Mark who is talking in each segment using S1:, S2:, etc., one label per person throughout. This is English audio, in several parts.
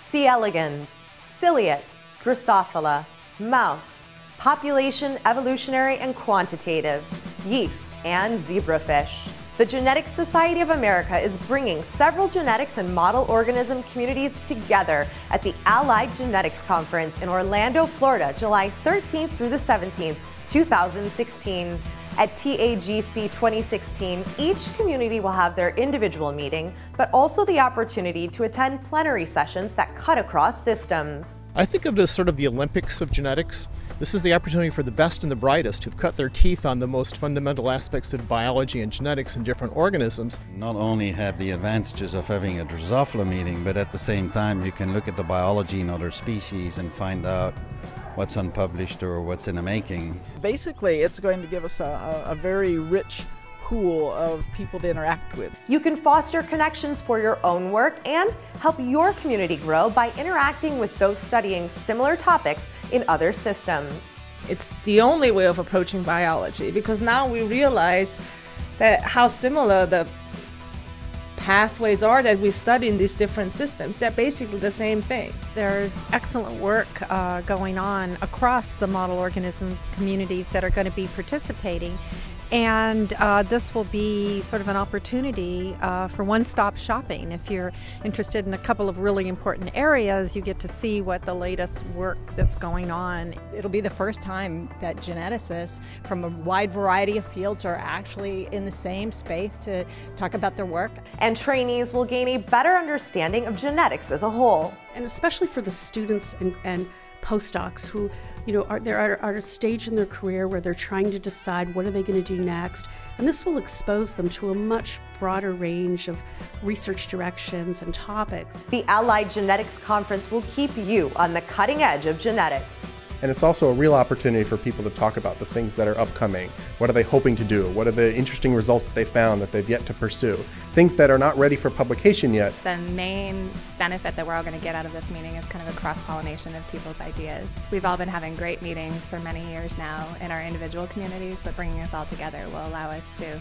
S1: C. elegans, ciliate, Drosophila, mouse, population, evolutionary, and quantitative, yeast, and zebrafish. The Genetics Society of America is bringing several genetics and model organism communities together at the Allied Genetics Conference in Orlando, Florida, July 13th through the 17th, 2016. At TAGC 2016, each community will have their individual meeting, but also the opportunity to attend plenary sessions that cut across systems.
S2: I think of it as sort of the Olympics of genetics. This is the opportunity for the best and the brightest who've cut their teeth on the most fundamental aspects of biology and genetics in different organisms.
S3: Not only have the advantages of having a Drosophila meeting, but at the same time you can look at the biology in other species and find out what's unpublished or what's in the making.
S4: Basically, it's going to give us a, a, very rich pool of people to interact with.
S1: You can foster connections for your own work and help your community grow by interacting with those studying similar topics in other systems.
S5: It's the only way of approaching biology because now we realize that how similar the pathways are that we study in these different systems. They're basically the same thing.
S6: There's excellent work uh, going on across the model organisms communities that are going to be participating and uh, this will be sort of an opportunity uh, for one stop shopping. If you're interested in a couple of really important areas, you get to see what the latest work that's going on.
S7: It'll be the first time that geneticists from a wide variety of fields are actually in the same space to talk about their work.
S1: And trainees will gain a better understanding of genetics as a whole.
S8: And especially for the students and, and postdocs who, you know, are they're at a stage in their career where they're trying to decide what are they going to do next, and this will expose them to a much broader range of research directions and topics.
S1: The Allied Genetics Conference will keep you on the cutting edge of genetics.
S9: And it's also a real opportunity for people to talk about the things that are upcoming. What are they hoping to do? What are the interesting results that they found that they've yet to pursue? Things that are not ready for publication yet.
S10: The main benefit that we're all going to get out of this meeting is kind of a cross pollination of people's ideas. We've all been having great meetings for many years now in our individual communities, but bringing us all together will allow us to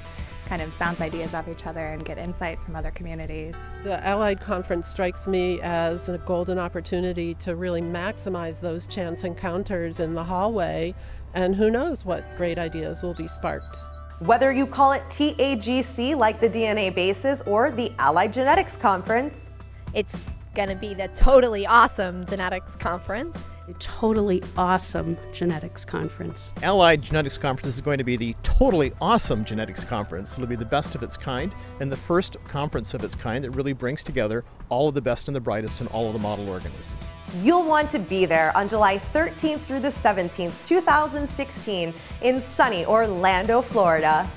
S10: kind of bounce ideas off each other and get insights from other communities.
S11: The Allied Conference strikes me as a golden opportunity to really maximize those chance encounters in the hallway, and who knows what great ideas will be sparked.
S1: Whether you call it TAGC like the DNA Bases or the Allied Genetics Conference,
S12: it's going to be the totally awesome genetics conference.
S8: A totally awesome genetics conference.
S2: Allied Genetics Conference is going to be the totally awesome genetics conference. It'll be the best of its kind and the first conference of its kind that really brings together all of the best and the brightest in all of the model organisms.
S1: You'll want to be there on July 13th through the 17th, 2016 in sunny Orlando, Florida.